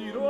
tirou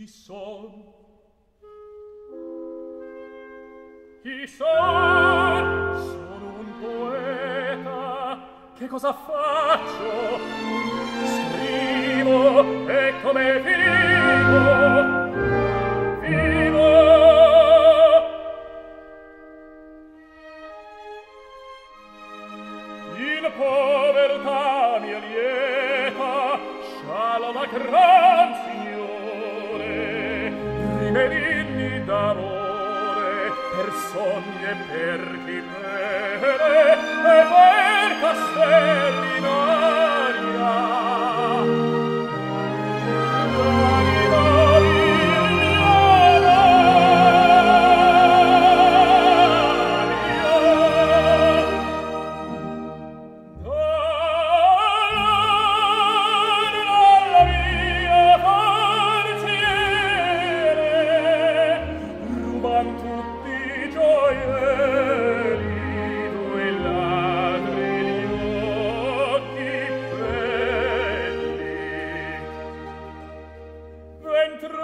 Chi son? Chi son? Sono un poeta. Che cosa faccio? Scrivo e come vivo? Vivo! In povertà mia lieta, sciala la croce, sogne per chi vere e per castellina